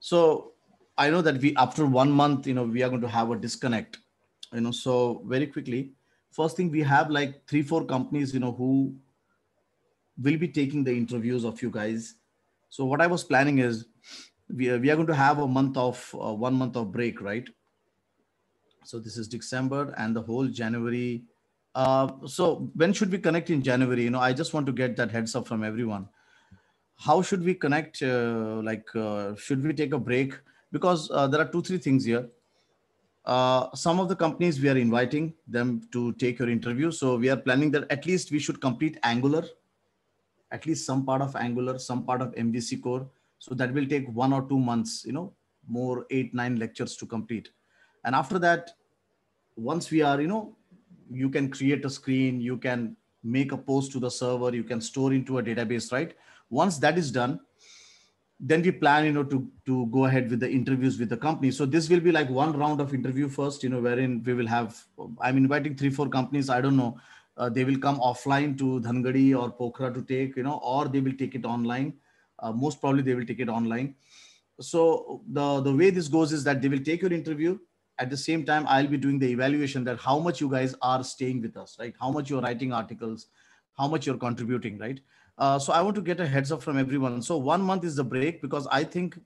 So I know that we after one month, you know, we are going to have a disconnect. You know, so very quickly, first thing we have like three, four companies, you know, who will be taking the interviews of you guys. So what I was planning is we are, we are going to have a month of uh, one month of break, right? So this is December and the whole January. Uh, so when should we connect in January? You know, I just want to get that heads up from everyone. How should we connect? Uh, like, uh, should we take a break? Because uh, there are two, three things here. Uh, some of the companies we are inviting them to take your interview. So we are planning that at least we should complete Angular, at least some part of Angular, some part of MVC core. So that will take one or two months, you know, more eight, nine lectures to complete. And after that, once we are, you know, you can create a screen, you can make a post to the server, you can store into a database, right? Once that is done, then we plan, you know, to, to go ahead with the interviews with the company. So this will be like one round of interview first, you know, wherein we will have, I'm inviting three, four companies. I don't know. Uh, they will come offline to Dhangadi or Pokhara to take, you know, or they will take it online. Uh, most probably they will take it online. So the, the way this goes is that they will take your interview. At the same time, I'll be doing the evaluation that how much you guys are staying with us, right? How much you're writing articles, how much you're contributing, right? Uh, so I want to get a heads up from everyone. So one month is the break because I think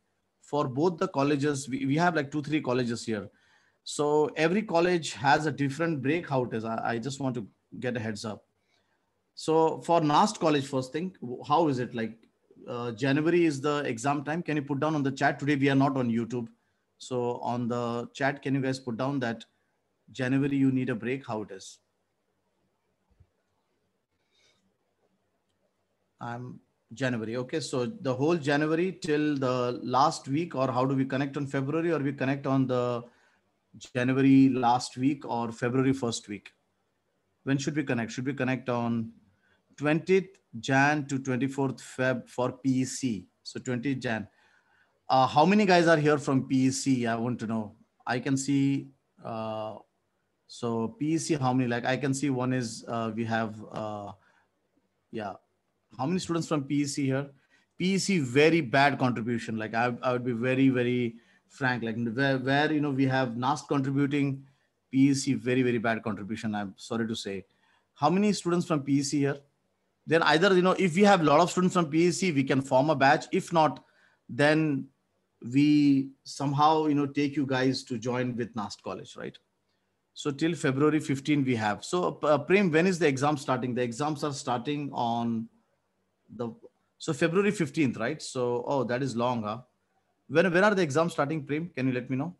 for both the colleges, we, we have like two, three colleges here. So every college has a different break how it is. I, I just want to get a heads up. So for NAST college, first thing, how is it like? Uh, January is the exam time. Can you put down on the chat? Today we are not on YouTube. So on the chat, can you guys put down that January you need a break? How it is? I'm January. Okay, so the whole January till the last week, or how do we connect on February, or we connect on the January last week or February first week? When should we connect? Should we connect on 20th Jan to 24th Feb for PEC? So 20th Jan. Uh, how many guys are here from PEC? I want to know. I can see. Uh, so PEC, how many? Like I can see one is uh, we have. Uh, yeah, how many students from PEC here? PEC very bad contribution. Like I, I would be very very frank. Like where where you know we have NAST contributing, PEC very very bad contribution. I'm sorry to say. How many students from PEC here? Then either you know if we have a lot of students from PEC, we can form a batch. If not, then we somehow you know take you guys to join with NAST college, right? So till February 15 we have. So uh, Prem, when is the exam starting? The exams are starting on the so February 15th, right? So oh, that is long, huh? When when are the exams starting, Prem? Can you let me know?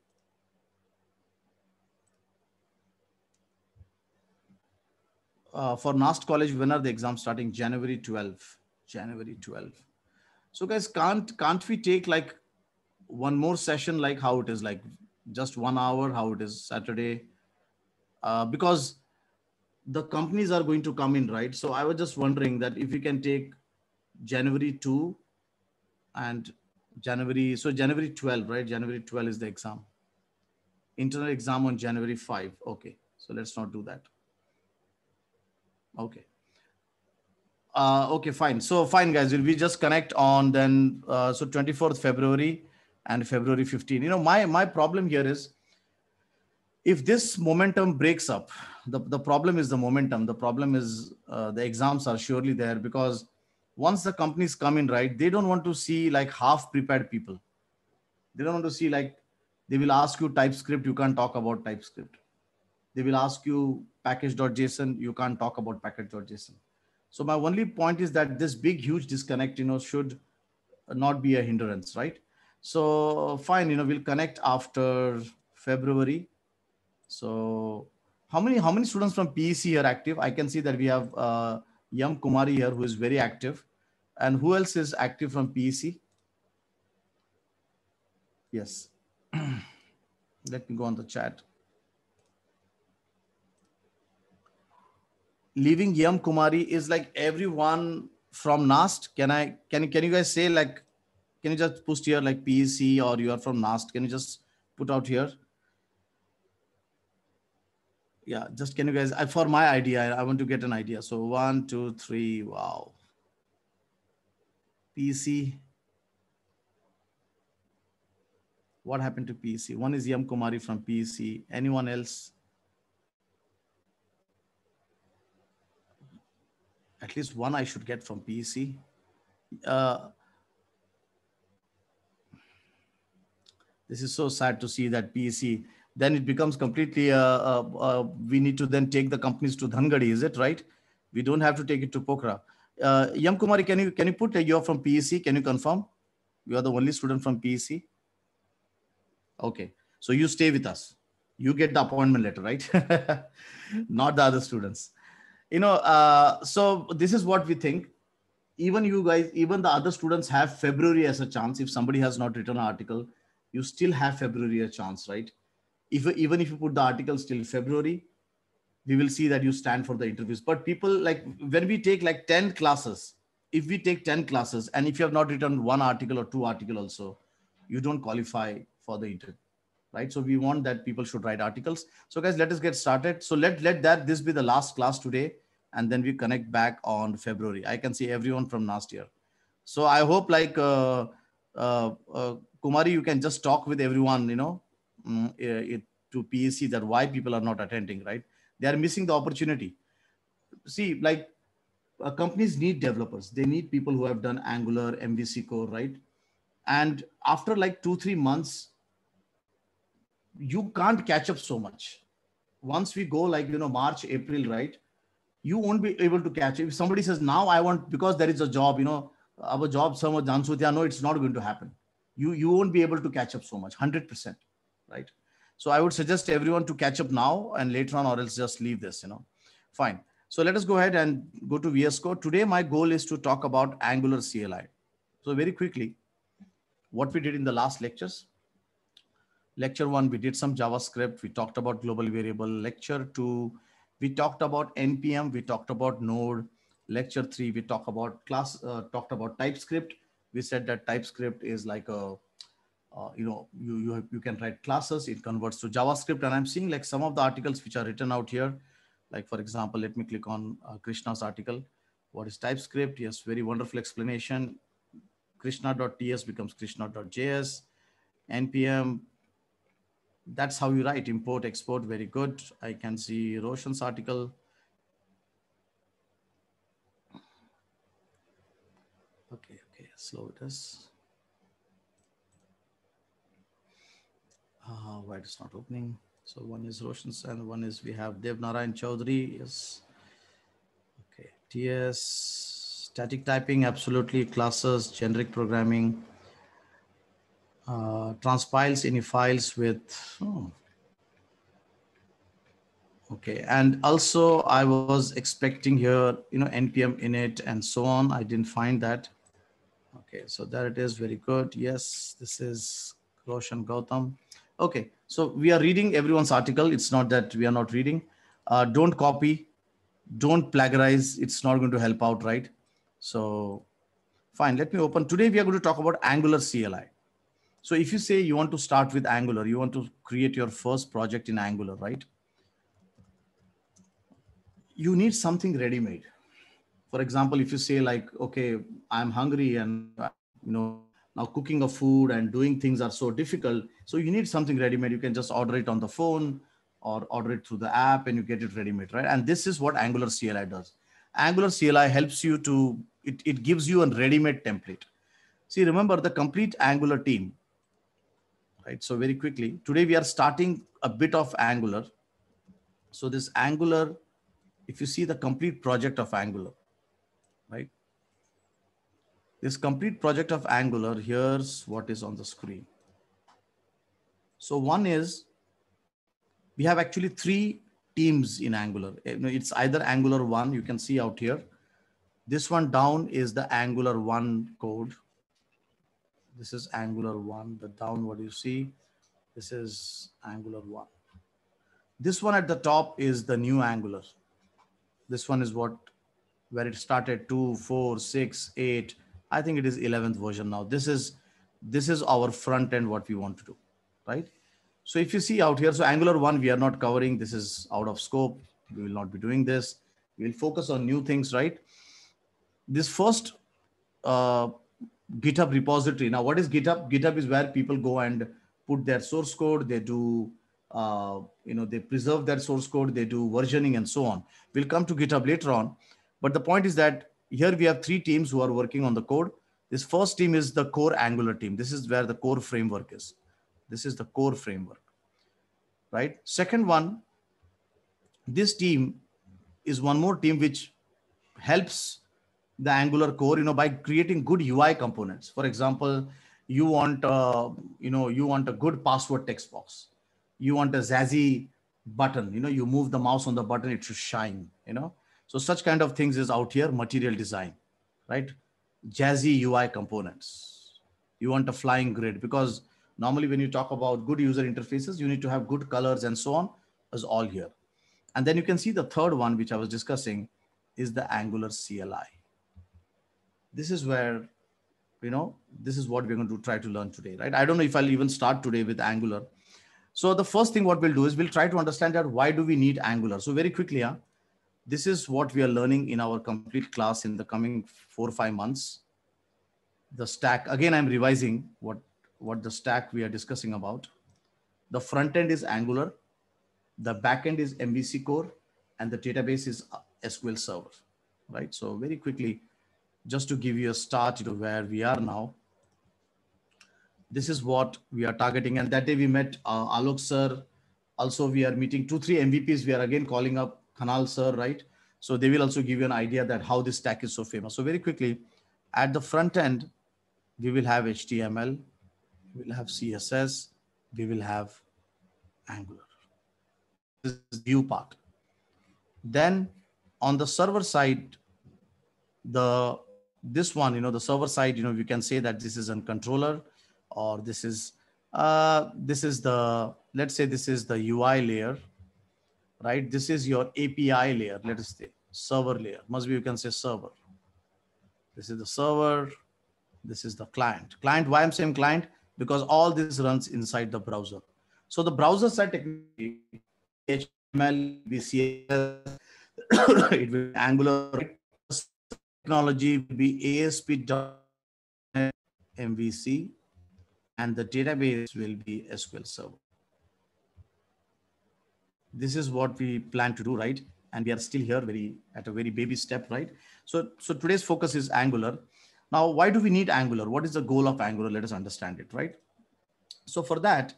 Uh, for NAST college, when are the exams starting? January 12. January 12. So guys, can't can't we take like one more session like how it is like just one hour how it is Saturday? Uh, because the companies are going to come in, right? So I was just wondering that if you can take January 2 and January, so January 12, right? January 12 is the exam. Internal exam on January 5. Okay, so let's not do that. Okay. Uh, okay, fine. So fine, guys, will we just connect on then, uh, so 24th February and February 15. You know, my, my problem here is if this momentum breaks up, the, the problem is the momentum. The problem is uh, the exams are surely there because once the companies come in right they don't want to see like half prepared people. They don't want to see like they will ask you typescript you can't talk about typescript. They will ask you package.json you can't talk about package.json so my only point is that this big huge disconnect you know should not be a hindrance right? So fine you know we'll connect after february. So how many how many students from pec are active? I can see that we have uh, Yam Kumari here, who is very active. And who else is active from PEC? Yes. Let me go on the chat. Leaving Yam Kumari is like everyone from NAST. Can I can can you guys say like can you just post here like PEC or you are from NAST? Can you just put out here? yeah just can you guys I, for my idea i want to get an idea so one two three wow pc What happened to PC? One is Yam Kumari from PC. Anyone else? At least one I should get from PC. Uh, this is so sad to see that PEC. Then it becomes completely. Uh, uh, uh, we need to then take the companies to Dhangadi, is it right? We don't have to take it to Pokhara. Uh, Yam Kumari, can you can you put uh, you're from PEC? Can you confirm? You are the only student from PEC. Okay, so you stay with us. You get the appointment letter, right? Not the other students. You know, uh, so this is what we think. Even you guys, even the other students have February as a chance. If somebody has not written an article, you still have February a chance, right? If even if you put the article still February, we will see that you stand for the interviews. But people like when we take like 10 classes, if we take 10 classes and if you have not written one article or two article also, you don't qualify for the interview right? So we want that people should write articles. So guys let us get started. So let let that this be the last class today and then we connect back on february. I can see everyone from last year. So i hope like uh, uh, uh, kumari you can just talk with everyone you know um, it, to pec that why people are not attending right they are missing the opportunity. See like uh, companies need developers. They need people who have done angular mvc core right? And after like two three months you can't catch up so much. Once we go like you know march april right you won't be able to catch if somebody says now i want because there is a job you know our job some jansutia no it's not going to happen. You you won't be able to catch up so much 100% right so i would suggest everyone to catch up now and later on or else just leave this you know fine so let us go ahead and go to vs code today my goal is to talk about angular cli so very quickly what we did in the last lectures lecture one, we did some JavaScript. We talked about global variable. Lecture two, we talked about NPM. We talked about Node. Lecture three, we talked about class, uh, talked about TypeScript. We said that TypeScript is like a, uh, you know, you, you, you can write classes. It converts to JavaScript. And I'm seeing like some of the articles which are written out here. Like for example, let me click on uh, Krishna's article. What is TypeScript? Yes, very wonderful explanation. Krishna.ts becomes Krishna.js. NPM that's how you write import export very good i can see roshan's article okay okay slow it is uh, why it's not opening so one is roshan's and one is we have dev narayan chaudhary yes okay ts static typing absolutely classes generic programming uh, transpiles any files with, oh. okay. And also I was expecting here, you know, NPM init and so on. I didn't find that. Okay, so there it is, very good. Yes, this is Roshan Gautam. Okay, so we are reading everyone's article. It's not that we are not reading. Uh, don't copy, don't plagiarize. It's not going to help out, right? So fine, let me open. Today we are going to talk about Angular CLI. So if you say you want to start with Angular, you want to create your first project in Angular, right? You need something ready-made. For example, if you say like, okay, I'm hungry and you know now cooking a food and doing things are so difficult, so you need something ready-made. You can just order it on the phone or order it through the app and you get it ready-made, right? And this is what Angular CLI does. Angular CLI helps you to it, it gives you a ready-made template. See, remember the complete Angular team right? So very quickly, today we are starting a bit of Angular. So this Angular, if you see the complete project of Angular? This complete project of Angular, here's what is on the screen. So one is, we have actually three teams in Angular. Eh, it's either Angular 1, you can see out here. This one down is the Angular 1 code. This is Angular 1, the down downward you see. This is Angular 1. This one at the top is the new Angular. This one is what, where it started 2, 4, 6, 8. I think it is 11th version now. This is, this is our front end, what we want to do, right? So if you see out here, so Angular 1, we are not covering. This is out of scope. We will not be doing this. We will focus on new things, right? This first uh, GitHub repository. Now, what is GitHub? GitHub is where people go and put their source code, they do, uh, you know, they preserve their source code, they do versioning and so on. We'll come to GitHub later on. But the point is that here we have three teams who are working on the code. This first team is the core Angular team. This is where the core framework is. This is the core framework, right? Second one, this team is one more team which helps the Angular core, you know, by creating good UI components. For example, you want, uh, you know, you want a good password text box. You want a Zazie button, you know, you move the mouse on the button, it should shine, you know. So such kind of things is out here, material design, right? Jazzy UI components. You want a flying grid because normally when you talk about good user interfaces, you need to have good colors and so on is all here. And then you can see the third one, which I was discussing is the Angular CLI. This is where, you know, this is what we're going to try to learn today, right? I don't know if I'll even start today with Angular. So the first thing what we'll do is we'll try to understand that why do we need Angular? So very quickly, yeah, this is what we are learning in our complete class in the coming four or five months. The stack, again, I'm revising what, what the stack we are discussing about. The front end is Angular. The backend is MVC core and the database is SQL Server, right? So very quickly, just to give you a start to where we are now. This is what we are targeting. And that day we met uh, Alok sir. Also, we are meeting two, three MVPs. We are again calling up Kanal sir, right? So they will also give you an idea that how this stack is so famous. So very quickly, at the front end, we will have HTML, we will have CSS, we will have Angular. This is view part. Then on the server side, the this one, you know, the server side, you know, you can say that this is a controller or this is uh, this is the let's say this is the UI layer, right? This is your API layer. Let us say server layer. Must be you can say server. This is the server. This is the client. Client. Why I'm saying client? Because all this runs inside the browser. So the browser side technically HTML, BCS, it will be Angular technology will be ASP.NET MVC, and the database will be SQL Server. This is what we plan to do, right? And we are still here very at a very baby step, right? So, so today's focus is Angular. Now, why do we need Angular? What is the goal of Angular? Let us understand it, right? So for that,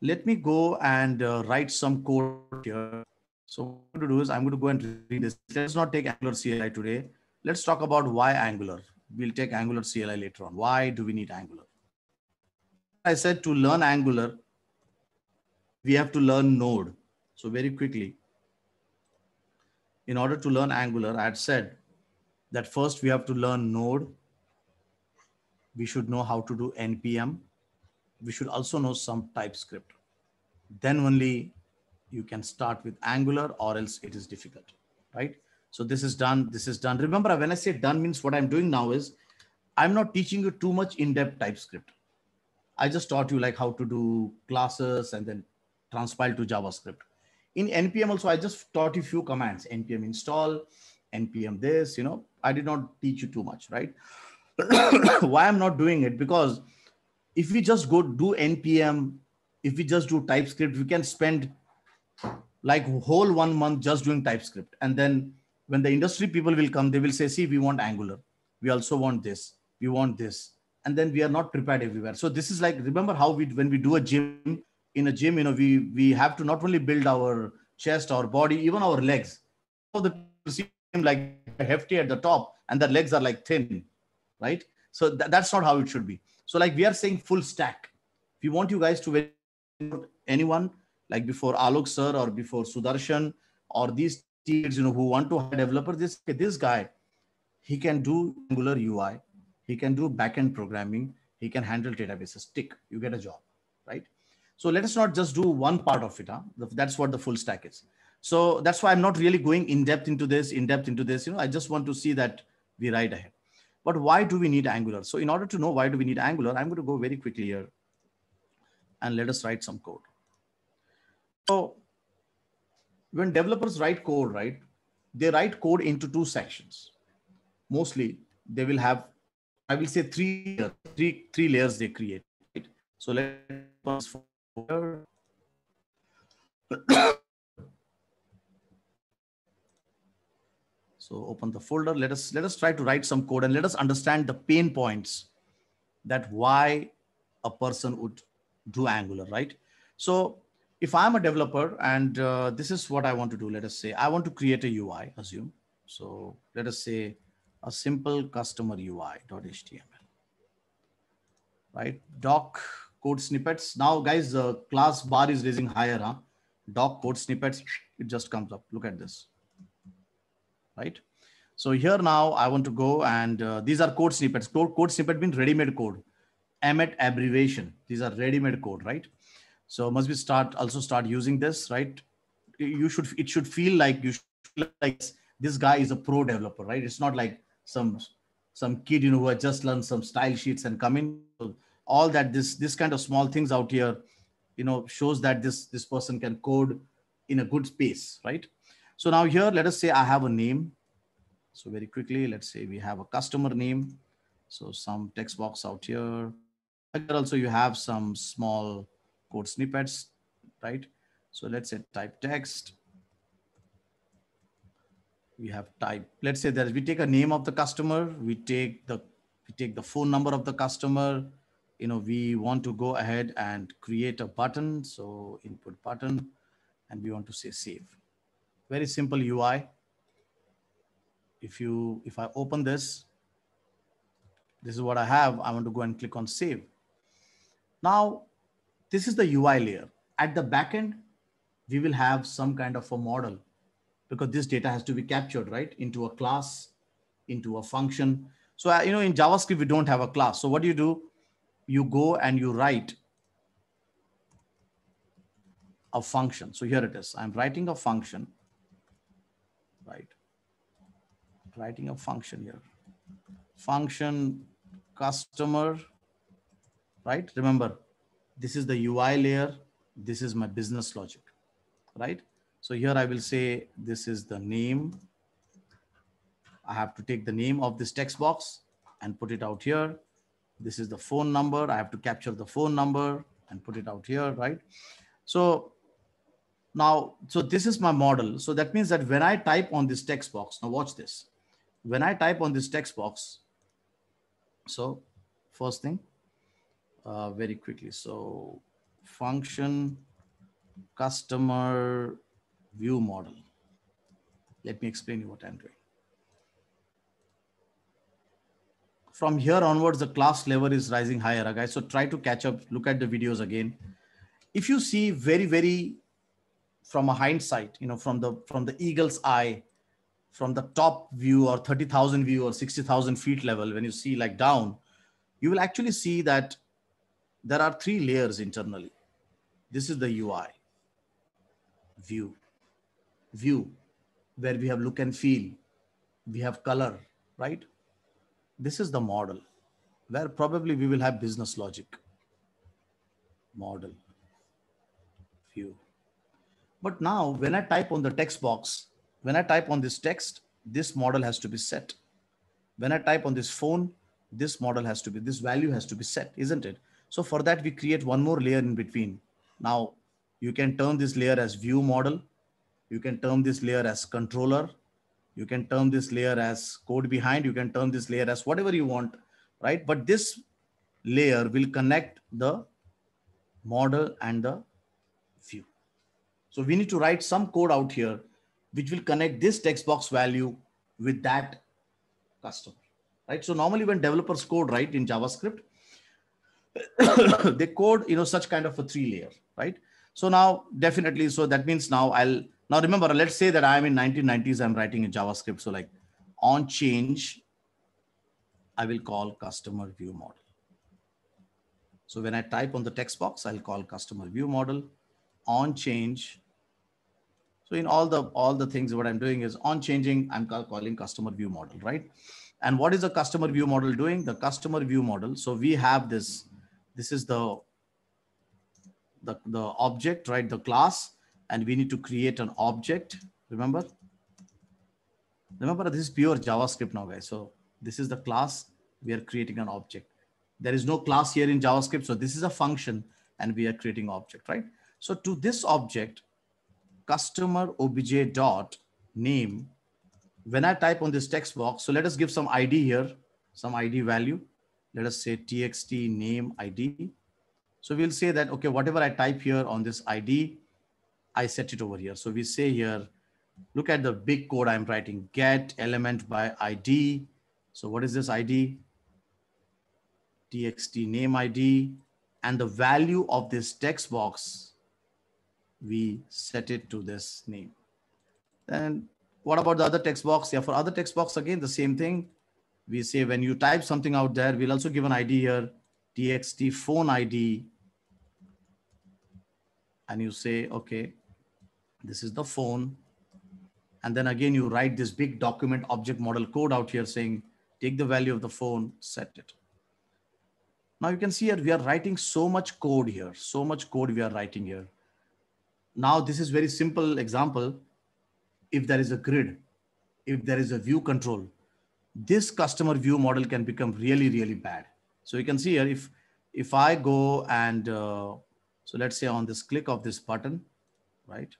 let me go and uh, write some code here. So what I'm going to do is I'm going to go and read this. Let's not take Angular CLI today. Let's talk about why Angular. We'll take Angular CLI later on. Why do we need Angular? I said to learn Angular, we have to learn Node. So very quickly, in order to learn Angular, I had said that first we have to learn Node. We should know how to do NPM. We should also know some TypeScript. Then only you can start with Angular or else it is difficult, right? So this is done. This is done. Remember, when I say done means what I'm doing now is I'm not teaching you too much in-depth TypeScript. I just taught you like how to do classes and then transpile to JavaScript. In NPM also, I just taught you few commands, NPM install, NPM this, you know, I did not teach you too much, right? Why I'm not doing it? Because if we just go do NPM, if we just do TypeScript, we can spend like whole one month just doing TypeScript. And then when the industry people will come, they will say, see, we want Angular. We also want this. We want this. And then we are not prepared everywhere. So this is like, remember how we, when we do a gym, in a gym, you know, we, we have to not only build our chest, our body, even our legs. So the seem like hefty at the top and the legs are like thin, right? So th- that's not how it should be. So like we are saying full stack. We want you guys to anyone like before Alok sir or before Sudarshan or these kids, you know, who want to hire developer, this, this guy, he can do Angular UI, he can do backend programming, he can handle databases. Tick, you get a job? So let us not just do one part of it. Huh? That's what the full stack is. So that's why I'm not really going in depth into this, in depth into this. You know, I just want to see that we ride ahead. But why do we need Angular? So in order to know why do we need Angular, I'm going to go very quickly here and let us write some code. So when developers write code, right, they write code into two sections. Mostly they will have, I will say three, three, three layers they create. Right? So let so open the folder. Let us let us try to write some code and let us understand the pain points that why a person would do Angular, right? So if I'm a developer and uh, this is what I want to do, let us say I want to create a UI, assume. So let us say a simple customer UI.html, right? Doc code snippets. Now guys, the class bar is raising higher, huh? Doc code snippets, it just comes up. Look at this, right? So here now I want to go and uh, these are code snippets. Code, code snippet means ready-made code. Emmet abbreviation. These are ready-made code, right? So must be start also start using this, right? You should it should feel like you should like this guy is a pro developer, right? It's not like some some kid you know who just learned some style sheets and come in. All that this this kind of small things out here, you know, shows that this this person can code in a good space, right? So now here, let us say I have a name. So very quickly, let's say we have a customer name. So some text box out here also you have some small code snippets, right? So let's say type text. We have type, let's say that we take a name of the customer, we take the we take the phone number of the customer, you know, we want to go ahead and create a button. So input button, and we want to say save. Very simple UI. If you, if I open this, this is what I have. I want to go and click on save. Now, this is the UI layer. At the backend, we will have some kind of a model because this data has to be captured, right? Into a class, into a function. So, uh, you know, in JavaScript, we don't have a class. So what do you do? You go and you write a function. So here it is. I'm writing a function, right? Writing a function here. Function customer right? Remember, this is the UI layer. This is my business logic, right? So here I will say this is the name. I have to take the name of this text box and put it out here. This is the phone number. I have to capture the phone number and put it out here, right? So now, so this is my model. So that means that when I type on this text box, now watch this. When I type on this text box, so first thing, uh, very quickly. So function customer view model. Let me explain you what I'm doing. From here onwards, the class level is rising higher, guys. So try to catch up, look at the videos again. If you see very, very from a hindsight, you know, from the from the eagle's eye, from the top view or 30,000 view or 60,000 feet level, when you see like down, you will actually see that there are three layers internally. This is the UI, view, view, where we have look and feel, we have color, right? This is the model, where probably we will have business logic, model, view. But now when I type on the text box, when I type on this text, this model has to be set. When I type on this phone, this model has to be, this value has to be set, isn't it? So for that, we create one more layer in between. Now you can turn this layer as view model. You can turn this layer as controller. You can term this layer as code behind. You can term this layer as whatever you want, right? But this layer will connect the model and the view. So we need to write some code out here, which will connect this text box value with that customer, right? So normally when developers code, right, in JavaScript, they code you know such kind of a three layer right so now definitely so that means now i'll now remember let's say that i'm in 1990s i'm writing in javascript. So like on change i will call customer view model. So when i type on the text box i'll call customer view model. On change so in all the all the things what i'm doing is on changing i'm calling customer view model right? And what is the customer view model doing? The customer view model. So we have this this is the, the, the object, right? The class, and we need to create an object. Remember? Remember, this is pure JavaScript now, guys. So this is the class. We are creating an object. There is no class here in JavaScript. So this is a function. and we are creating object, right? So to this object, customer obj dot name, when I type on this text box, so let us give some ID here, some ID value. Let us say txt name ID. So we'll say that, okay, whatever I type here on this ID, I set it over here. So we say here, look at the big code I'm writing, get element by ID. So what is this ID? txt name ID and the value of this text box, we set it to this name. Then what about the other text box? Yeah, for other text box, again, the same thing. We say when you type something out there, we'll also give an ID here, txt phone ID. And you say, okay, this is the phone. And then again, you write this big document object model code out here saying, take the value of the phone, set it. Now you can see here, we are writing so much code here, so much code we are writing here. Now this is very simple example. If there is a grid, if there is a view control, this customer view model can become really, really bad. So you can see here, if, if I go and, uh, so let's say on this click of this button, right?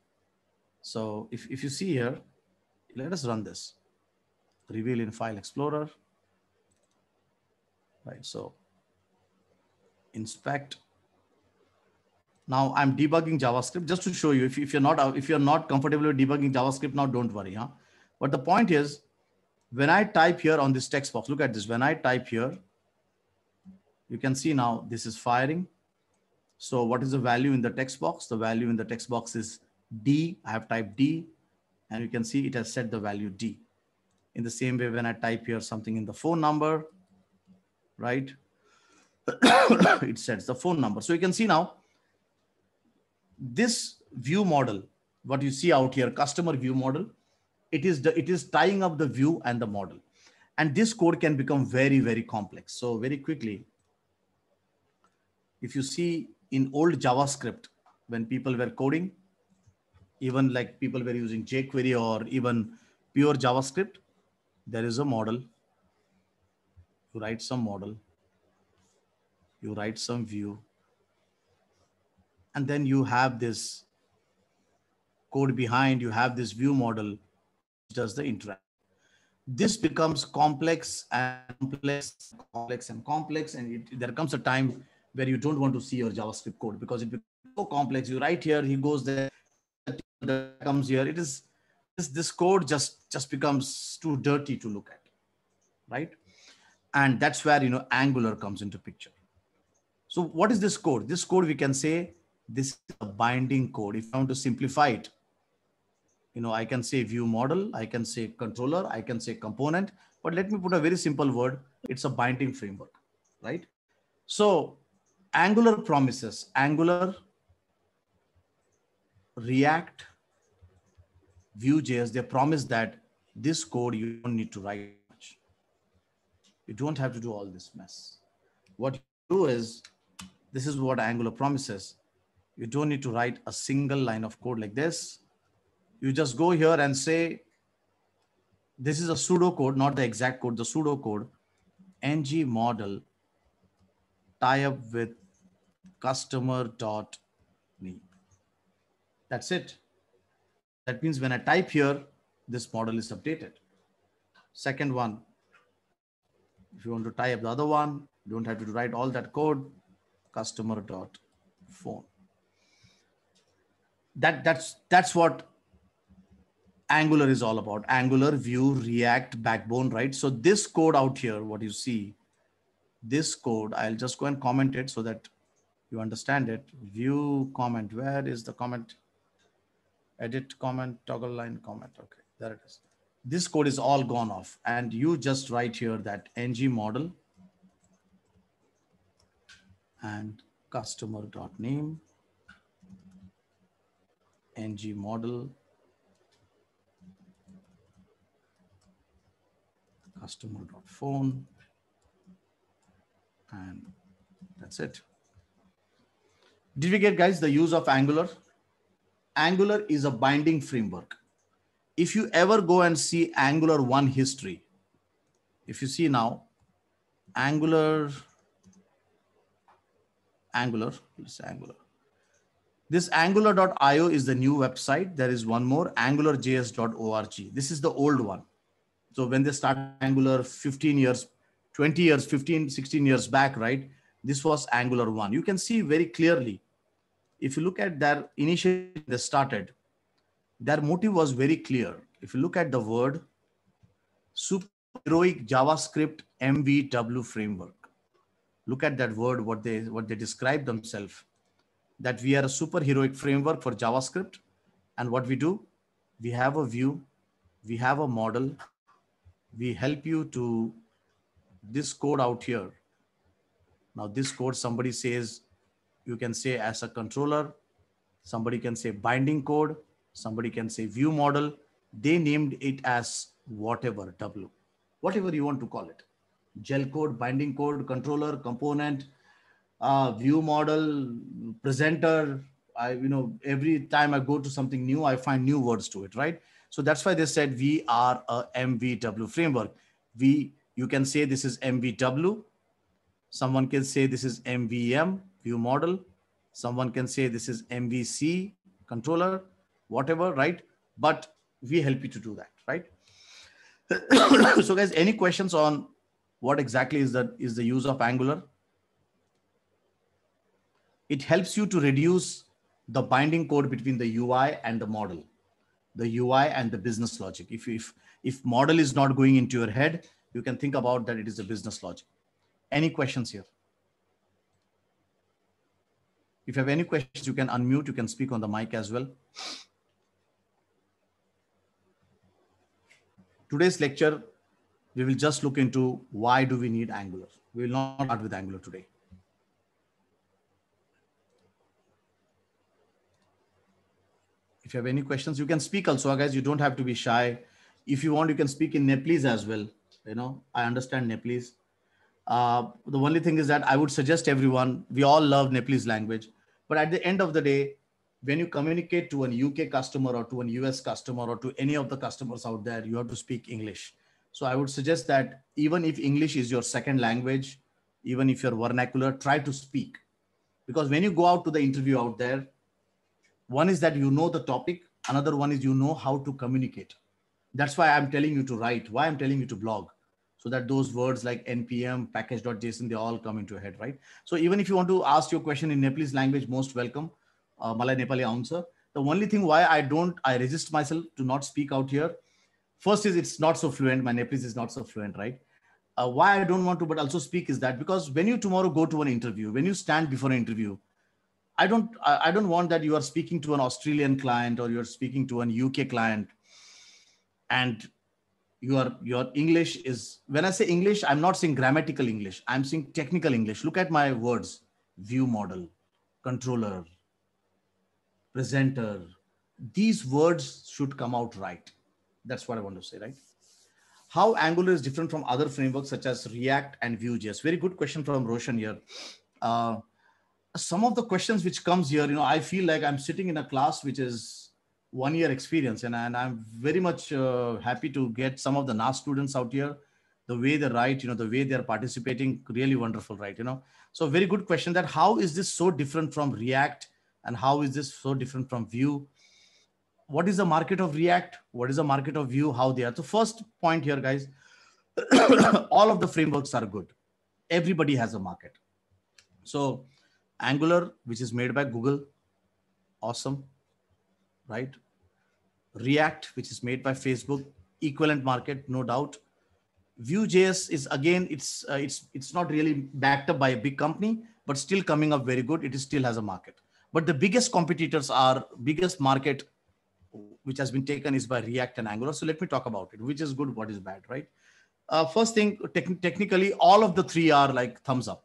So if, if you see here, let us run this. Reveal in File Explorer. Right, so inspect. Now I'm debugging JavaScript just to show you if, if you're not if you're not comfortable with debugging JavaScript now, don't worry. Huh? But the point is, when I type here on this text box, look at this. When I type here, you can see now this is firing. So what is the value in the text box? The value in the text box is D. I have typed D and you can see it has set the value D. In the same way, when I type here something in the phone number, right? it sets the phone number. So you can see now this view model, what you see out here, customer view model, it is the, it is tying up the view and the model. And this code can become very, very complex. So very quickly, if you see in old JavaScript, when people were coding, even like people were using jQuery or even pure JavaScript, there is a model. You write some model you write some view, and then you have this code behind, you have this view model, which does the interact. This becomes complex and complex, complex and complex, and it, there comes a time where you don't want to see your JavaScript code because it becomes so complex. You write here, he goes there, comes here. It is this, this code just just becomes too dirty to look at, right? And that's where you know Angular comes into picture. So what is this code? This code, we can say this is a binding code. If I want to simplify it, you know, I can say view model, I can say controller, I can say component, but let me put a very simple word. It's a binding framework, right? So Angular promises, Angular, React, Vue.js, they promise that this code you don't need to write much. You don't have to do all this mess. What you do is this is what Angular promises. You don't need to write a single line of code like this. You just go here and say, this is a pseudo code, not the exact code, the pseudo code, ng model tie up with customer dot me. That's it. That means when I type here, this model is updated. Second one, if you want to type the other one, you don't have to write all that code customer dot phone. That that's that's what Angular is all about. Angular, Vue, React, Backbone, right? So this code out here, what you see, this code, I'll just go and comment it so that you understand it. View comment. Where is the comment? Edit comment, toggle line comment. Okay, there it is. This code is all gone off. And you just write here that ng model and customer dot name ng model customer dot phone and that's it did we get guys the use of angular angular is a binding framework if you ever go and see angular 1 history if you see now angular Angular. Say Angular. This angular.io is the new website. There is one more, angularjs.org. This is the old one. So when they start Angular 15 years, 20 years, 15, 16 years back, right? This was Angular 1. You can see very clearly, if you look at their initiative they started, their motive was very clear. If you look at the word superheroic JavaScript MVW framework, look at that word, what they what they describe themselves that we are a superheroic framework for JavaScript. And what we do, we have a view, we have a model, we help you to this code out here. Now this code, somebody says, you can say as a controller, somebody can say binding code, somebody can say view model. They named it as whatever, W, whatever you want to call it. Gel code, binding code, controller, component, uh, view model, presenter. I, you know, every time I go to something new, I find new words to it, right? So that's why they said we are a MVW framework. We, you can say this is MVW. Someone can say this is MVM, view model. Someone can say this is MVC, controller, whatever, right? But we help you to do that, right? so guys, any questions on what exactly is the, is the use of Angular? it helps you to reduce the binding code between the UI and the model, the UI and the business logic. If, if, if model is not going into your head, you can think about that it is a business logic. Any questions here? If you have any questions, you can unmute, you can speak on the mic as well. Today's lecture, we will just look into why do we need Angular. We will not start with Angular today. If you have any questions, you can speak also, guys. You don't have to be shy. If you want, you can speak in Nepalese as well. You know, I understand Nepalese. Uh, the only thing is that I would suggest everyone, we all love Nepalese language. But at the end of the day, when you communicate to an UK customer or to an US customer or to any of the customers out there, you have to speak English. So I would suggest that even if English is your second language, even if you're vernacular, try to speak. Because when you go out to the interview out there, one is that you know the topic. Another one is you know how to communicate. That's why I'm telling you to write, why I'm telling you to blog. So that those words like npm, package.json, they all come into your head, right? So even if you want to ask your question in Nepalese language, most welcome. Uh, Malay Nepali answer. The only thing why I don't, I resist myself to not speak out here. First is it's not so fluent. My Nepalese is not so fluent, right? Uh, why I don't want to, but also speak is that because when you tomorrow go to an interview, when you stand before an interview, I don't I don't want that you are speaking to an Australian client or you're speaking to an UK client and your your English is when I say English, I'm not saying grammatical English. I'm saying technical English. Look at my words: view model, controller, presenter. These words should come out right. That's what I want to say, right? How Angular is different from other frameworks such as React and Vue.js. Very good question from Roshan here. Uh, some of the questions which comes here, you know, I feel like I'm sitting in a class which is one year experience, and, and I'm very much uh, happy to get some of the NAST students out here. The way they write, you know, the way they're participating, really wonderful, right? You know, so very good question that how is this so different from React, and how is this so different from Vue? What is the market of React? What is the market of Vue? How they are? So first point here, guys, all of the frameworks are good. Everybody has a market. So Angular, which is made by Google, awesome, right? React, which is made by Facebook, equivalent market, no doubt. Vue.js is again, it's uh, it's it's not really backed up by a big company, but still coming up very good. It still has a market. But the biggest competitors are biggest market, which has been taken is by React and Angular. So let me talk about it. Which is good, what is bad, right? Uh, first thing, te technically, all of the three are like thumbs up,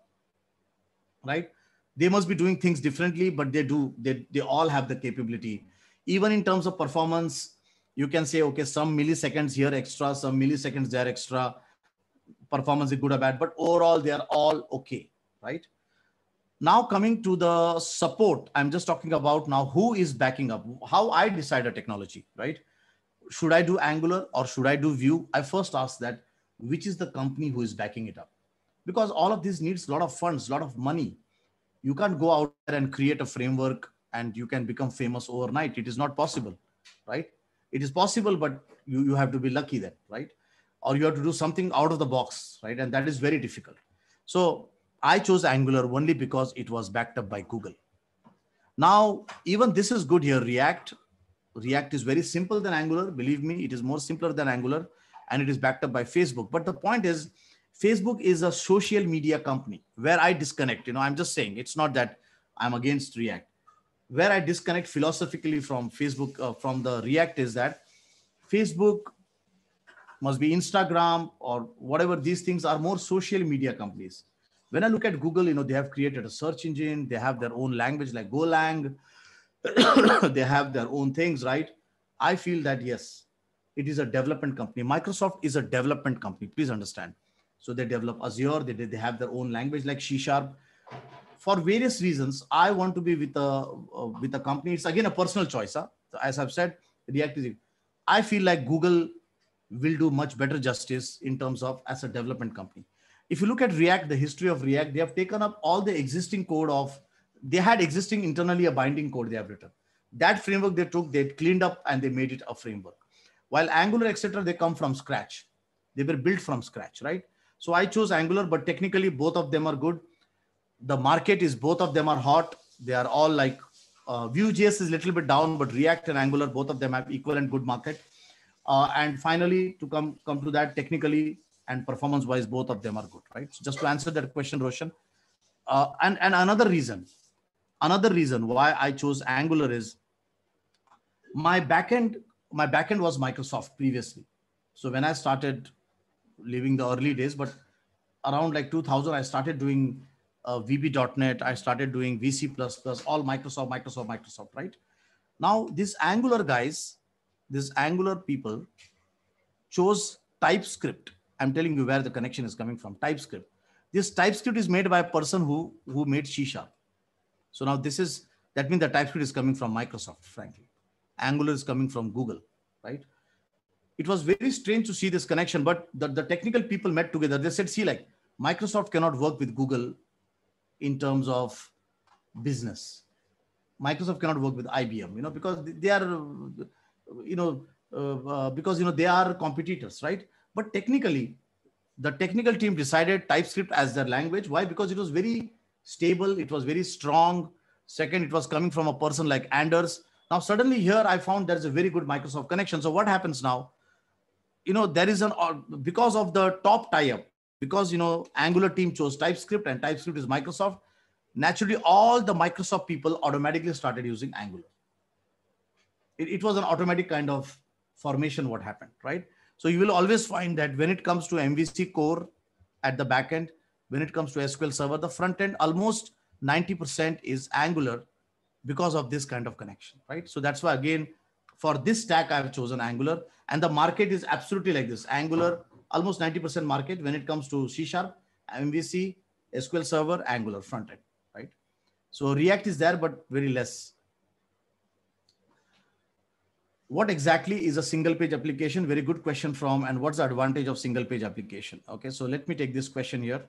right? they must be doing things differently but they do they, they all have the capability even in terms of performance you can say okay some milliseconds here extra some milliseconds there extra. Performance is good or bad but overall they are all okay right? Now coming to the support i'm just talking about now who is backing up how i decide a technology right? Should i do angular or should i do vue? I first ask that which is the company who is backing it up? Because all of this needs a lot of funds a lot of money. You can't go out there and create a framework and you can become famous overnight. It is not possible, right? It is possible, but you, you have to be lucky then, right? Or you have to do something out of the box, right? And that is very difficult. So I chose Angular only because it was backed up by Google. Now, even this is good here, React. React is very simple than Angular. Believe me, it is more simpler than Angular and it is backed up by Facebook. But the point is, Facebook is a social media company where I disconnect. You know, I'm just saying it's not that I'm against React. Where I disconnect philosophically from Facebook, uh, from the React is that Facebook must be Instagram or whatever these things are more social media companies. When I look at Google, you know, they have created a search engine, they have their own language like Golang, they have their own things, right? I feel that yes, it is a development company. Microsoft is a development company. Please understand. So they develop Azure. They, they have their own language like C Sharp. For various reasons, I want to be with a uh, with a company. It's again a personal choice. Huh? So as I've said, React is. I feel like Google will do much better justice in terms of as a development company. If you look at React, the history of React, they have taken up all the existing code of. They had existing internally a binding code they have written. That framework they took, they cleaned up and they made it a framework. While Angular, etc., they come from scratch. They were built from scratch, right? So I chose Angular, but technically both of them are good. The market is both of them are hot. They are all like uh, Vue.js is a little bit down, but React and Angular, both of them have equal and good market. Uh, and finally, to come come to that, technically and performance-wise, both of them are good, right? So just to answer that question, Roshan, uh, and and another reason, another reason why I chose Angular is my backend. My backend was Microsoft previously, so when I started living the early days, but around like 2000, I started doing uh, VB.NET. I started doing VC++, all Microsoft, Microsoft, Microsoft, right? Now, these Angular guys, these Angular people chose TypeScript. I'm telling you where the connection is coming from, TypeScript. This TypeScript is made by a person who, who made C Sharp. So now this is, that means the TypeScript is coming from Microsoft, frankly. Angular is coming from Google, right? it was very strange to see this connection but the, the technical people met together they said see like microsoft cannot work with google in terms of business. Microsoft cannot work with ibm you know because they are you know uh, uh, because you know they are competitors right? But technically the technical team decided typescript as their language. Why? Because it was very stable it was very strong. Second it was coming from a person like anders. Now suddenly here i found there's a very good microsoft connection. So what happens now? You know there is an uh, because of the top tie-up because you know angular team chose typescript and typescript is microsoft naturally all the microsoft people automatically started using angular it, it was an automatic kind of formation what happened right so you will always find that when it comes to mvc core at the back end when it comes to sql server the front end almost 90% is angular because of this kind of connection right so that's why again for this stack, I've chosen Angular. And the market is absolutely like this. Angular, almost 90% market when it comes to C Sharp, MVC, SQL Server, Angular front end, right? So React is there, but very less. What exactly is a single page application? Very good question from, and what's the advantage of single page application? Okay, so let me take this question here.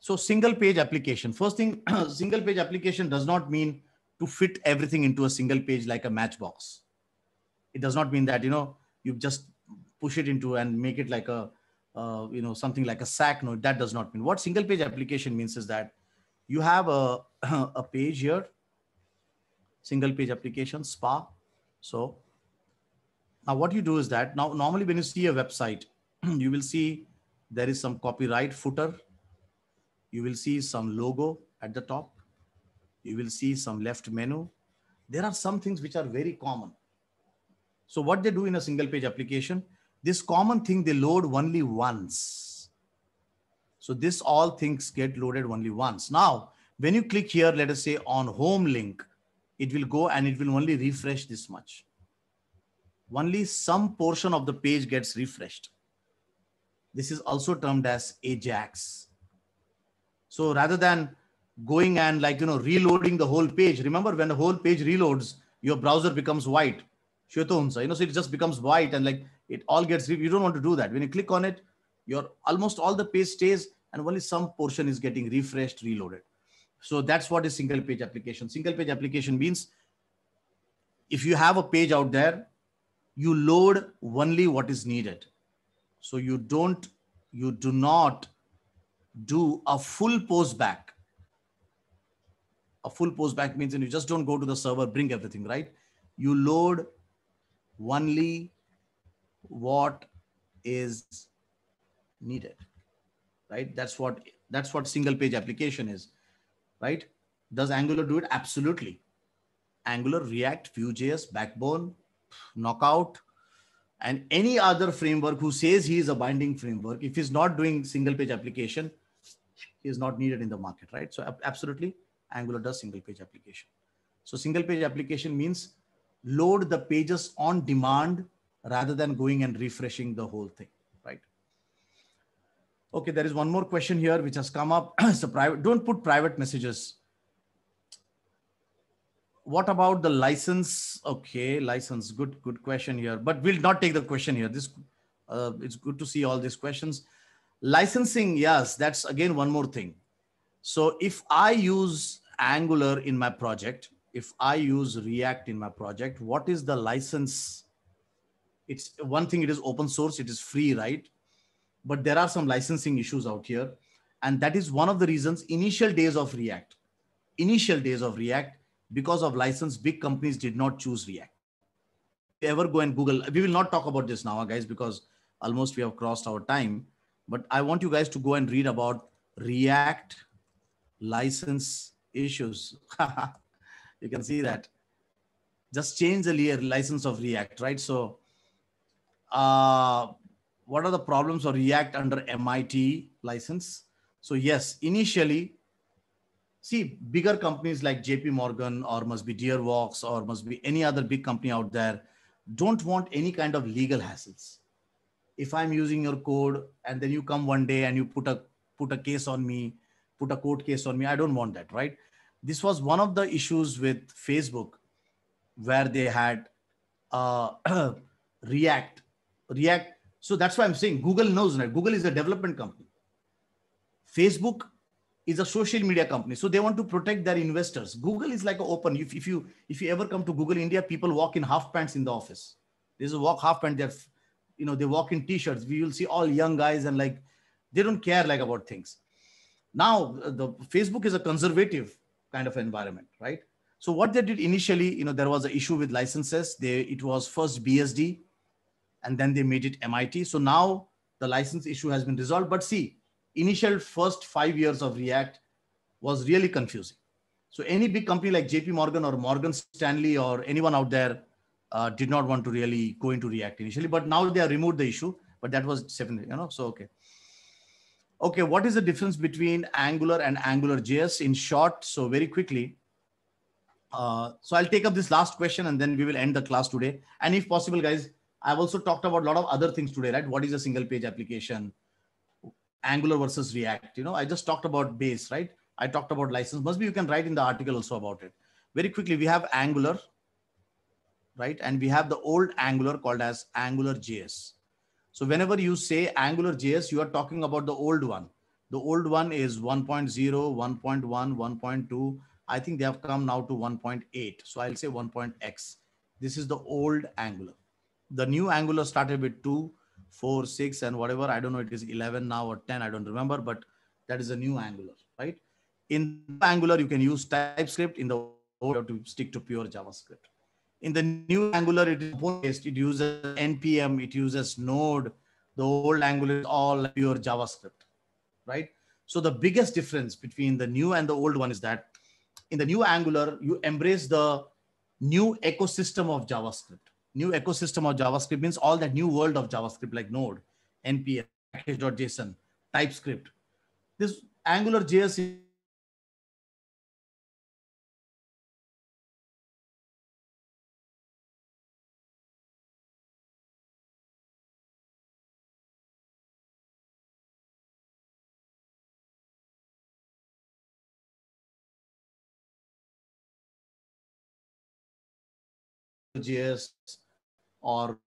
So single page application. First thing, single page application does not mean to fit everything into a single page like a matchbox it does not mean that you know you just push it into and make it like a uh, you know something like a sack no that does not mean. What single page application means is that you have a a page here single page application spa. So now what you do is that now normally when you see a website you will see there is some copyright footer. You will see some logo at the top. You will see some left menu. There are some things which are very common. So what they do in a single page application, this common thing they load only once. So this all things get loaded only once. Now, when you click here, let us say on home link, it will go and it will only refresh this much. Only some portion of the page gets refreshed. This is also termed as Ajax. So rather than going and like, you know, reloading the whole page, remember when the whole page reloads, your browser becomes white you know, so it just becomes white and like it all gets, you don't want to do that. When you click on it, your almost all the page stays and only some portion is getting refreshed, reloaded. So that's what is single page application. Single page application means if you have a page out there, you load only what is needed. So you don't, you do not do a full post back. A full post back means and you just don't go to the server, bring everything, right? You load only what is needed, right? That's what that's what single page application is, right? Does Angular do it? Absolutely. Angular, React, Vue.js, Backbone, Knockout, and any other framework who says he is a binding framework, if he's not doing single page application, he is not needed in the market, right? So absolutely, Angular does single page application. So single page application means load the pages on demand rather than going and refreshing the whole thing, right? Okay, there is one more question here which has come up. so private, don't put private messages. What about the license? Okay, license. Good, good question here. But we'll not take the question here. This, uh, it's good to see all these questions. Licensing, yes, that's again one more thing. So if I use Angular in my project, if I use React in my project, what is the license? It's one thing, it is open source, it is free, right? But there are some licensing issues out here. And that is one of the reasons initial days of React, initial days of React, because of license, big companies did not choose React. Ever go and Google, we will not talk about this now, guys, because almost we have crossed our time. But I want you guys to go and read about React license issues. you can see that just change the license of react right so uh, what are the problems of react under mit license so yes initially see bigger companies like jp morgan or must be Deerwalk or must be any other big company out there don't want any kind of legal hassles if i'm using your code and then you come one day and you put a put a case on me put a court case on me i don't want that right this was one of the issues with Facebook where they had uh, React. React. So that's why I'm saying Google knows, right? Google is a development company. Facebook is a social media company. So they want to protect their investors. Google is like open. If, if you if you ever come to Google India, people walk in half pants in the office. There's a walk half pants. They're you know they walk in t-shirts. We will see all young guys and like they don't care like about things. Now the Facebook is a conservative kind of environment, right? So what they did initially, you know, there was an issue with licenses. They it was first BSD, and then they made it MIT. So now the license issue has been resolved. But see, initial first five years of React was really confusing. So any big company like JP Morgan or Morgan Stanley or anyone out there uh, did not want to really go into React initially, but now they have removed the issue. But that was seven, you know. So okay. Okay, what is the difference between Angular and Angular JS in short? So very quickly, uh, so I'll take up this last question and then we will end the class today. And if possible, guys, I've also talked about a lot of other things today, right? What is a single page application? Angular versus React. You know, I just talked about base, right? I talked about license. Must be you can write in the article also about it. Very quickly, we have Angular, right? And we have the old Angular called as Angular JS. So whenever you say Angular JS, you are talking about the old one. The old one is 1.0, 1.1, 1.2. I think they have come now to 1.8. So I'll say 1.x. This is the old Angular. The new Angular started with 2, 4, 6, and whatever. I don't know, it is 11 now or 10. I don't remember, but that is a new Angular, right? In Angular, you can use TypeScript. In the old, you have to stick to pure JavaScript. In the new Angular, it is based. It uses NPM. It uses Node. The old Angular is all pure JavaScript, right? So the biggest difference between the new and the old one is that in the new Angular, you embrace the new ecosystem of JavaScript. New ecosystem of JavaScript means all that new world of JavaScript like Node, NPM, package.json, TypeScript. This Angular JS JS or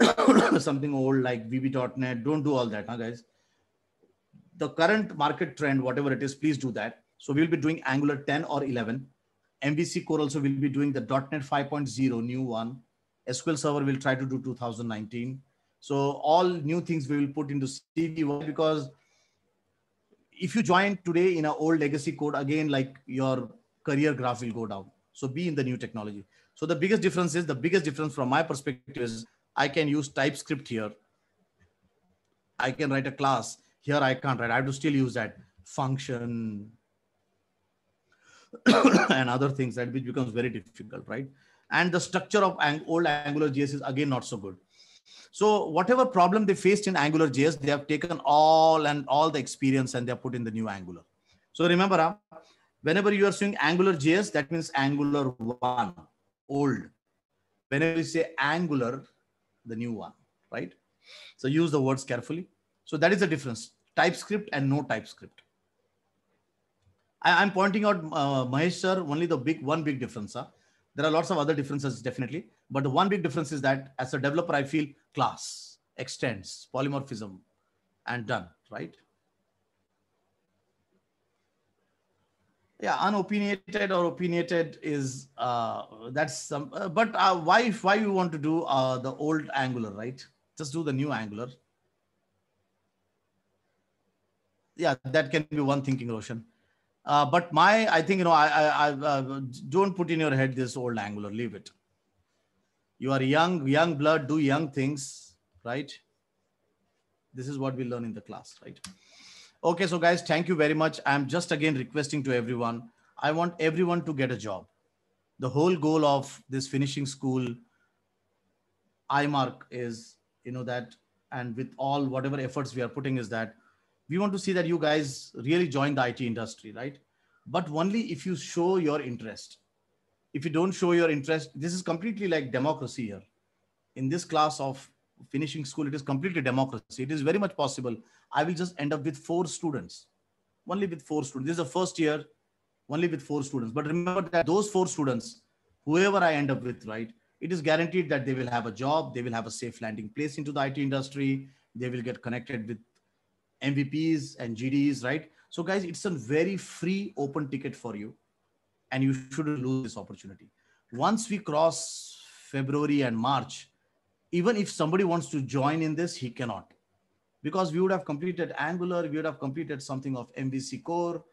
something old like VB.NET. Don't do all that, huh, guys. The current market trend, whatever it is, please do that. So we'll be doing Angular 10 or 11. MVC core also will be doing the .NET 5.0 new one. SQL Server will try to do 2019. So all new things we will put into CV because if you join today in an old legacy code, again, like your career graph will go down. So be in the new technology. So the biggest difference is the biggest difference from my perspective is I can use TypeScript here. I can write a class here. I can't write. I have to still use that function and other things that which becomes very difficult, right? And the structure of old Angular JS is again not so good. So whatever problem they faced in Angular JS, they have taken all and all the experience and they have put in the new Angular. So remember, uh, whenever you are seeing Angular JS, that means Angular 1, old. Whenever you say Angular, the new one, right? So use the words carefully. So that is the difference, TypeScript and no TypeScript. I, am pointing out, uh, Mahesh sir, only the big one big difference. Huh? There are lots of other differences, definitely. But the one big difference is that as a developer, I feel class, extends, polymorphism, and done, right? Yeah, unopinionated or opinionated is uh, that's some. Uh, but uh, why why you want to do uh, the old Angular, right? Just do the new Angular. Yeah, that can be one thinking, Roshan. Uh, but my, I think, you know, I, I, I uh, don't put in your head this old Angular, leave it. You are young, young blood, do young things, right? This is what we learn in the class, right? Okay, so guys, thank you very much. I'm just again requesting to everyone. I want everyone to get a job. The whole goal of this finishing school iMark is, you know, that, and with all whatever efforts we are putting is that we want to see that you guys really join the IT industry, right? But only if you show your interest. If you don't show your interest, this is completely like democracy here. In this class of finishing school, it is completely democracy. It is very much possible. I will just end up with four students, only with four students. This is the first year, only with four students. But remember that those four students, whoever I end up with, right, it is guaranteed that they will have a job, they will have a safe landing place into the IT industry, they will get connected with MVPs and GDs, right? So guys, it's a very free open ticket for you and you shouldn't lose this opportunity. Once we cross February and March, even if somebody wants to join in this, he cannot because we would have completed Angular, we would have completed something of MVC core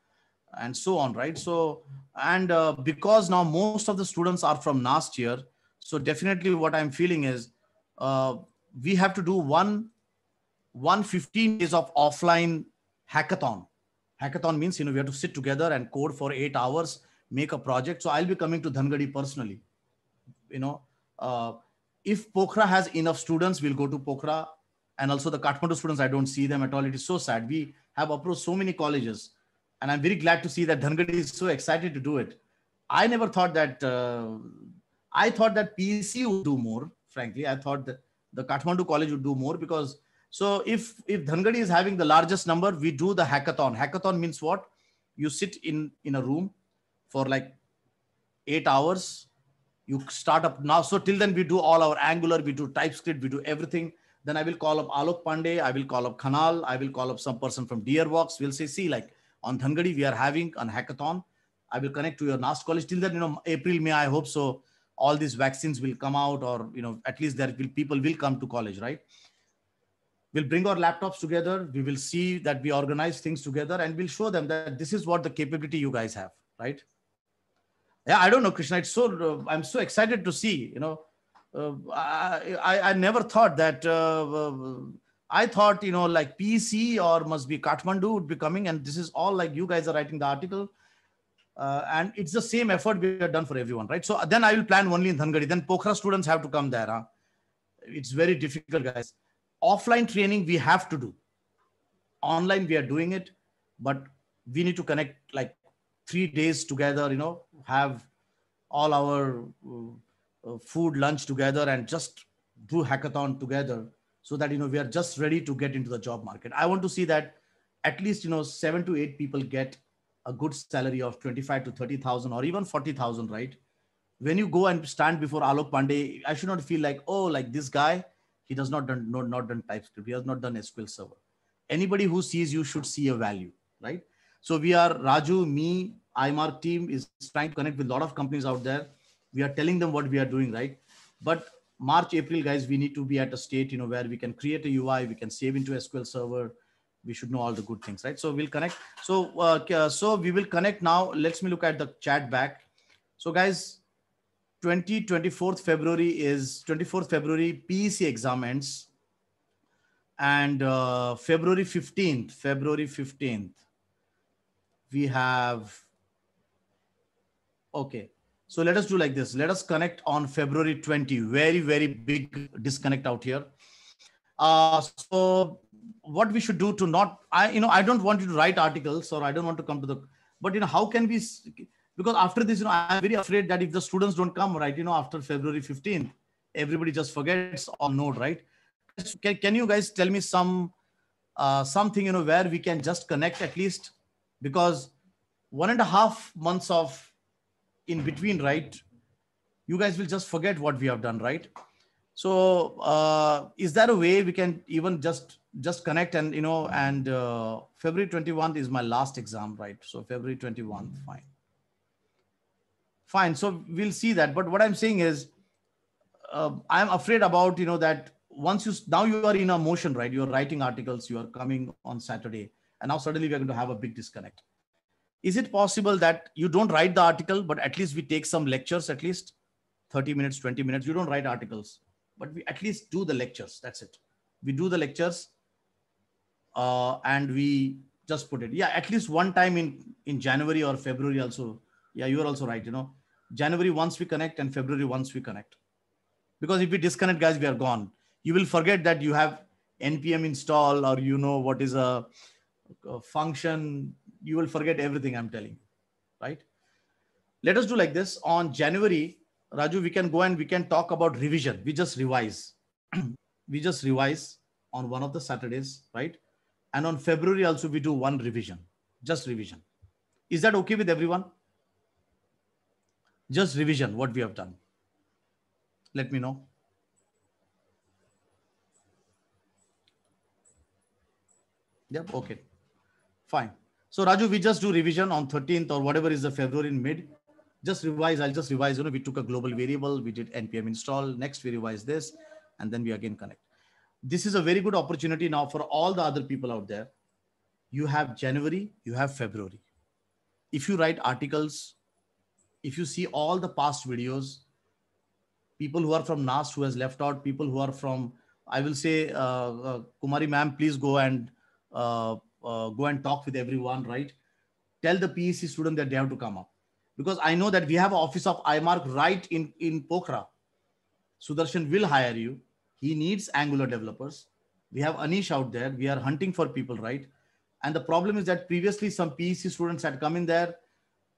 and so on, right? So, and uh, because now most of the students are from last year, so definitely what I'm feeling is uh, we have to do one one 15 days of offline hackathon. Hackathon means, you know, we have to sit together and code for eight hours, make a project. So I'll be coming to Dhangadi personally. You know, uh, if Pokhara has enough students, we'll go to Pokhara. And also the Kathmandu students, I don't see them at all. It is so sad. We have approached so many colleges. And I'm very glad to see that Dhangadi is so excited to do it. I never thought that, uh, I thought that PC would do more, frankly. I thought that the Kathmandu college would do more because so if if Dhangadi is having the largest number, we do the hackathon. Hackathon means what? You sit in in a room for like eight hours. You start up now. So till then we do all our Angular, we do TypeScript, we do everything. Then I will call up Alok Pandey. I will call up Khanal. I will call up some person from Deerwalk. We'll say, see, like on Dhangadi, we are having an hackathon. I will connect to your NAST college. Till then, you know, April, May, I hope so. All these vaccines will come out, or you know, at least there will people will come to college, right? we'll bring our laptops together. We will see that we organize things together and we'll show them that this is what the capability you guys have, right? Yeah, I don't know, Krishna. It's so, uh, I'm so excited to see, you know, uh, I, I, I, never thought that, uh, uh I thought, you know, like PC or must be Kathmandu would be coming. And this is all like you guys are writing the article. Uh, and it's the same effort we have done for everyone, right? So then I will plan only in Dhangadi. Then Pokhara students have to come there. Huh? It's very difficult, guys offline training we have to do online we are doing it but we need to connect like three days together you know have all our uh, food lunch together and just do hackathon together so that you know we are just ready to get into the job market i want to see that at least you know 7 to 8 people get a good salary of 25 to 30000 or even 40000 right when you go and stand before alok pandey i should not feel like oh like this guy he does not done not, not done TypeScript. He has not done SQL Server. Anybody who sees you should see a value, right? So we are Raju, me, iMark team is trying to connect with a lot of companies out there. We are telling them what we are doing, right? But March, April, guys, we need to be at a state, you know, where we can create a UI, we can save into SQL Server. We should know all the good things, right? So we'll connect. So, uh, so we will connect now. Let's me look at the chat back. So guys, 20, 24th February is 24th February PEC exam ends. And uh, February 15th, February 15th, we have, okay. So let us do like this. Let us connect on February 20. Very, very big disconnect out here. Uh, so what we should do to not, I, you know, I don't want you to write articles or I don't want to come to the, but you know, how can we, because after this, you know, I'm very afraid that if the students don't come, right, you know, after February 15th, everybody just forgets on note, right? Can, can you guys tell me some, uh, something, you know, where we can just connect at least because one and a half months of in between, right? You guys will just forget what we have done, right? So uh, is there a way we can even just just connect and you know and uh, February 21st is my last exam, right? So February 21, fine, fine. So we'll see that. But what I'm saying is, uh, I'm afraid about you know that once you now you are in a motion, right? You are writing articles, you are coming on Saturday, and now suddenly we are going to have a big disconnect is it possible that you don't write the article, but at least we take some lectures, at least 30 minutes, 20 minutes? You don't write articles, but we at least do the lectures. That's it. We do the lectures uh, and we just put it. Yeah, at least one time in, in January or February also. Yeah, you are also right. You know, January once we connect and February once we connect. Because if we disconnect, guys, we are gone. You will forget that you have npm install or you know what is a, a function you will forget everything I'm telling you, right? Let us do like this. On January, Raju, we can go and we can talk about revision. We just revise. we just revise on one of the Saturdays, right? And on February also we do one revision, just revision. Is that okay with everyone? Just revision what we have done. Let me know. Yep, okay. Fine. So Raju, we just do revision on 13th or whatever is the February in mid. Just revise. I'll just revise. You know, we took a global variable. We did npm install. Next, we revise this, and then we again connect. This is a very good opportunity now for all the other people out there. You have January, you have February. If you write articles, if you see all the past videos, people who are from NAST who has left out, people who are from, I will say, uh, uh, Kumari ma'am, please go and uh, uh, go and talk with everyone, right? Tell the PEC student that they have to come up. Because I know that we have an office of iMark right in, in Pokhara. Sudarshan will hire you. He needs Angular developers. We have Anish out there. We are hunting for people, right? And the problem is that previously some PEC students had come in there.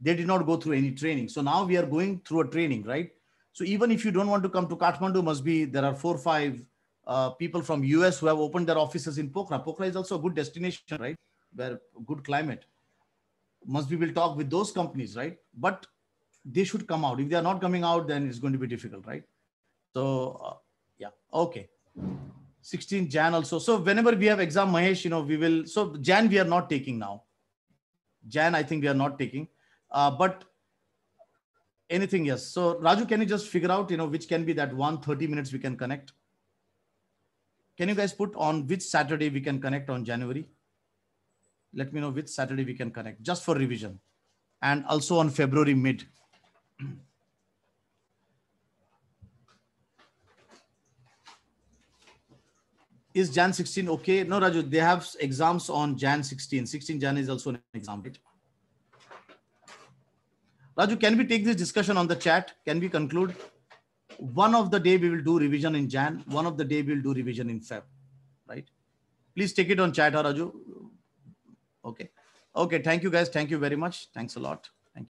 They did not go through any training. So now we are going through a training, right? So even if you don't want to come to Kathmandu, must be there are four, five uh, people from US who have opened their offices in Pokhara. Pokhara is also a good destination, right? Where good climate. Must be will talk with those companies, right? But they should come out. If they are not coming out, then it's going to be difficult, right? So uh, yeah, okay. 16 Jan also. So whenever we have exam, Mahesh, you know, we will. So Jan we are not taking now. Jan, I think we are not taking. Uh, but anything, yes. So Raju, can you just figure out, you know, which can be that one 30 minutes we can connect? Can you guys put on which Saturday we can connect on January? Let me know which Saturday we can connect just for revision and also on February mid. is Jan 16 okay? No, Raju, they have exams on Jan 16. 16 Jan is also an exam. Right? Raju, can we take this discussion on the chat? Can we conclude? One of the day we will do revision in Jan, one of the day we'll do revision in Feb, right? Please take it on chat, Raju. Okay. Okay. Thank you guys. Thank you very much. Thanks a lot.